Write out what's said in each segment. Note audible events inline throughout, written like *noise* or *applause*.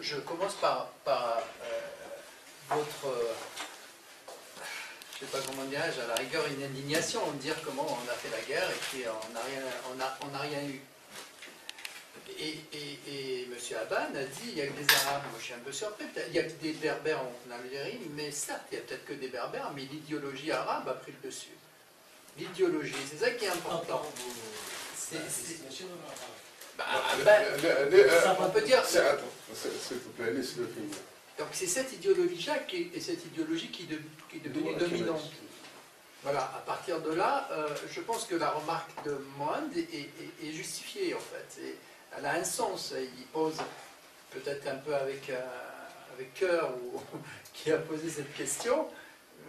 je commence par, par euh, votre, euh, je ne sais pas comment dirais-je, à la rigueur, une indignation, dire comment on a fait la guerre et puis on n'a rien, on a, on a rien eu. Et, et, et M. Abban a dit il y a que des Arabes. Moi, je suis un peu surpris. Il y a que des Berbères en Algérie, mais certes, il y a peut-être que des Berbères, mais l'idéologie arabe a pris le dessus. L'idéologie, c'est ça qui est important. C'est- bah, bah, Le- le- euh, on peut dire. c'est- finir. Donc c'est cette idéologie-là qui est, cette idéologie qui, de- qui est devenue dominante. Voilà, à partir de là, euh, je pense que la remarque de Mohamed est, est- est justifiée en fait. Et elle a un sens. Il pose peut-être un peu avec, euh, avec cœur ou *laughs* qui a posé cette question,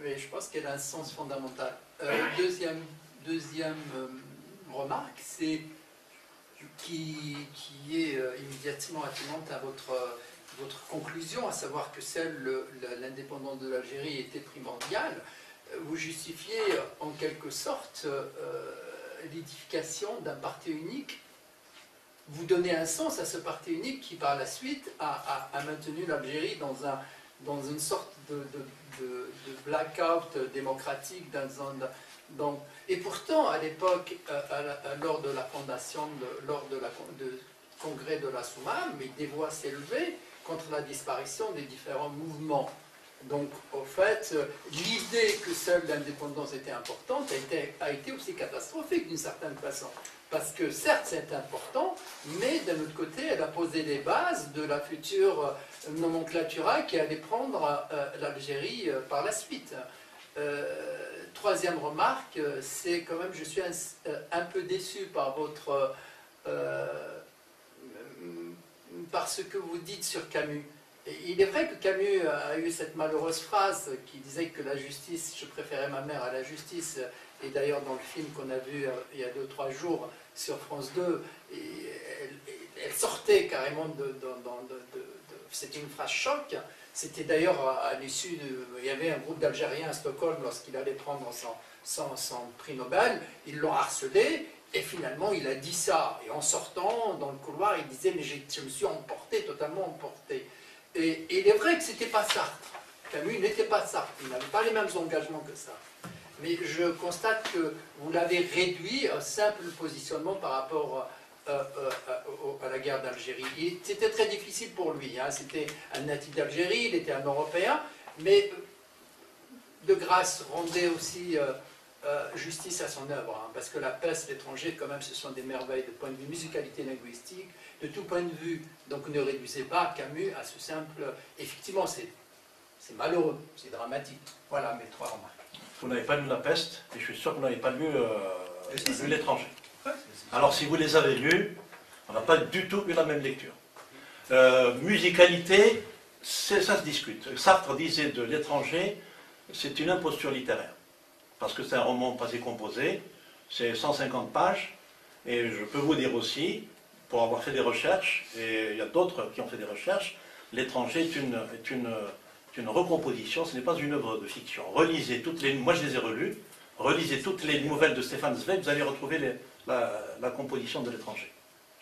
mais je pense qu'elle a un sens fondamental. Euh, deuxième deuxième euh, remarque, c'est qui, qui est euh, immédiatement attenante à votre, euh, votre conclusion, à savoir que celle, l'indépendance de l'Algérie était primordiale. Euh, Vous justifiez en quelque sorte l'édification d'un parti unique. Vous donnez un sens à ce parti unique qui, par la suite, a, a- a maintenu l'Algérie dans, un, dans une sorte de, de- de- de blackout démocratique, dans un, et pourtant, à l'époque, euh, lors de la fondation, lors de de congrès de la Soumam, des voix s'élevaient contre la disparition des différents mouvements. Donc, au fait, l'idée que seule l'indépendance était importante a été, a été aussi catastrophique d'une certaine façon. Parce que certes, c'est important, mais d'un autre côté, elle a posé les bases de la future euh, nomenclatura qui allait prendre euh, l'Algérie par la suite. Euh, troisième remarque, euh, c'est quand même, je suis un, euh, peu déçu par votre, par ce que vous dites sur Camus. Et il est vrai que Camus a eu cette malheureuse phrase qui disait que la justice, je préférais ma mère à la justice, et d'ailleurs dans le film qu'on a vu il y a deux trois jours sur France 2, et elle, sortait carrément de- de- de- C'était une phrase choc. C'était d'ailleurs à, l'issue. Il y avait un groupe d'Algériens à Stockholm lorsqu'il allait prendre son, prix Nobel. Ils l'ont harcelé et finalement il a dit ça. Et en sortant dans le couloir, il disait Mais je me suis emporté, totalement emporté. Et, il est vrai que c'était pas Sartre. Camus n'était pas Sartre. Il n'avait pas les mêmes engagements que ça. Mais je constate que vous l'avez réduit à un simple positionnement par rapport euh, euh, à, au- à la guerre d'Algérie. C'était très difficile pour lui. hein. C'était un natif d'Algérie, il était un Européen, mais euh, de grâce, rendez aussi euh, euh, justice à son œuvre, hein, parce que la peste, l'étranger, quand même, ce sont des merveilles de point de vue musicalité linguistique, de tout point de vue. Donc ne réduisez pas Camus à ce simple. Effectivement, c'est malheureux, c'est dramatique. Voilà mes trois remarques. Vous n'avez pas lu La Peste, et je suis sûr que vous n'avez pas lu, euh, L'étranger. Alors si vous les avez lus, on n'a pas du tout eu la même lecture. Euh, musicalité, ça se discute. Sartre disait de L'étranger, c'est une imposture littéraire. Parce que c'est un roman passé composé, c'est 150 pages, et je peux vous dire aussi, pour avoir fait des recherches, et il y a d'autres qui ont fait des recherches, L'étranger est une, est une, une recomposition, ce n'est pas une œuvre de fiction. Relisez toutes les, moi je les ai relues, relisez toutes les nouvelles de Stéphane Zweig, vous allez retrouver les- la, la composition de l'étranger.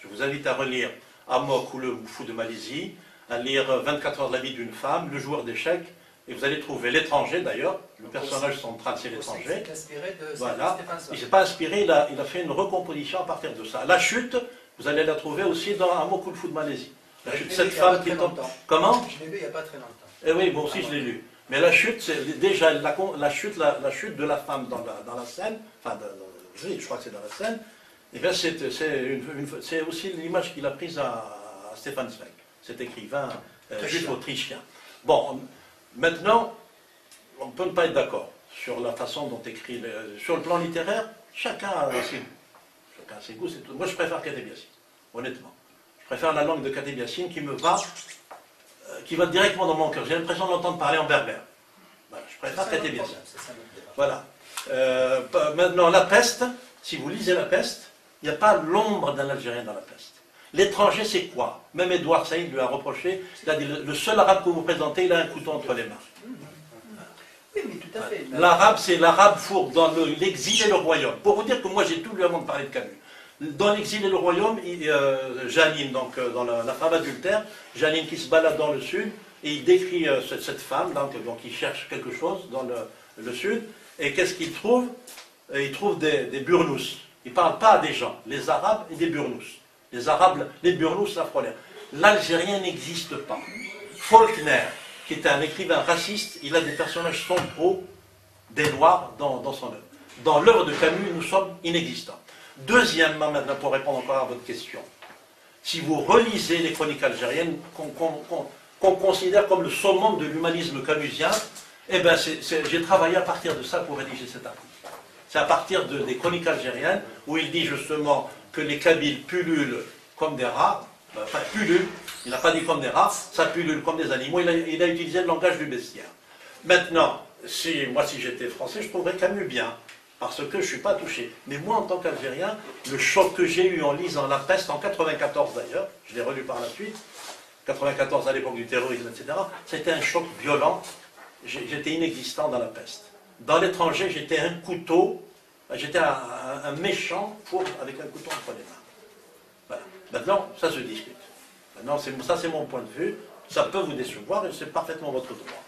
Je vous invite à relire Amok ou le fou de Malaisie, à lire 24 heures de la vie d'une femme, Le joueur d'échecs, et vous allez trouver l'étranger d'ailleurs, le personnage central c'est l'étranger. Voilà. Il s'est pas inspiré, il a, il a fait une recomposition à partir de ça. La chute, vous allez la trouver aussi dans Amok ou le fou de Malaisie. La chute, cette femme qui tombe. Comment? Je l'ai lu il n'y a pas très longtemps. eh oui, moi aussi je l'ai lu. Mais la chute, c'est déjà la, chute, la, la chute de la femme dans la, dans la scène, enfin, je crois que c'est dans la scène, et bien c'est une- une- aussi l'image qu'il a prise à, à Stéphane Zweig, cet écrivain euh, Autrichien. juif autrichien. Bon, maintenant, on peut ne pas être d'accord sur la façon dont écrit, le- sur le plan littéraire, chacun a ses goûts. Chacun a ses goûts, c'est tout. Moi je préfère Kateb Yassine, honnêtement. Je préfère la langue de Kateb Yassine qui me va euh, qui va directement dans mon cœur. J'ai l'impression de l'entendre parler en berbère. Voilà, je préfère débat. Voilà. Euh, maintenant, la peste, si vous lisez la peste, il n'y a pas l'ombre d'un Algérien dans la peste. L'étranger, c'est quoi? Même Edouard Saïd lui a reproché, il a dit, le seul arabe que vous présentez, il a un couteau entre les mains. Oui, mais tout à fait. L'arabe, c'est l'arabe fourbe dans le- l'exil et le royaume. Pour vous dire que moi, j'ai tout lu avant de parler de Camus. Dans l'exil et le royaume, euh, Janine, donc dans la, femme adultère, Janine qui se balade dans le sud, et il décrit cette, femme, donc, donc, il cherche quelque chose dans le, sud, et qu'est-ce qu'il trouve Il trouve des, des burnous. Il ne parle pas à des gens, les Arabes et des burnous. Les Arabes, les burnous, frôlèrent. L'Algérien n'existe pas. Faulkner, qui est un écrivain raciste, il a des personnages centraux des Noirs dans, son œuvre. Dans l'œuvre de Camus, nous sommes inexistants. Deuxièmement, maintenant, pour répondre encore à votre question, si vous relisez les chroniques algériennes, qu'on considère comme le summum de l'humanisme camusien, eh ben, j'ai travaillé à partir de ça pour rédiger cet article. C'est à partir des chroniques algériennes où il dit justement que les Kabyles pullulent comme des rats, enfin pullulent, il n'a pas dit comme des rats, ça pullule comme des animaux, il a, utilisé le langage du bestiaire. Maintenant, si, moi si j'étais français, je trouverais Camus bien, parce que je ne suis pas touché. Mais moi, en tant qu'Algérien, le choc que j'ai eu en lisant La Peste, en 94 d'ailleurs, je l'ai relu par la suite, 94 à l'époque du terrorisme, etc., c'était un choc violent. J'étais inexistant dans La Peste. Dans l'étranger, j'étais un couteau, j'étais un, méchant avec un couteau entre les mains. Voilà. Maintenant, ça se discute. Maintenant, ça c'est mon point de vue. Ça peut vous décevoir et c'est parfaitement votre droit.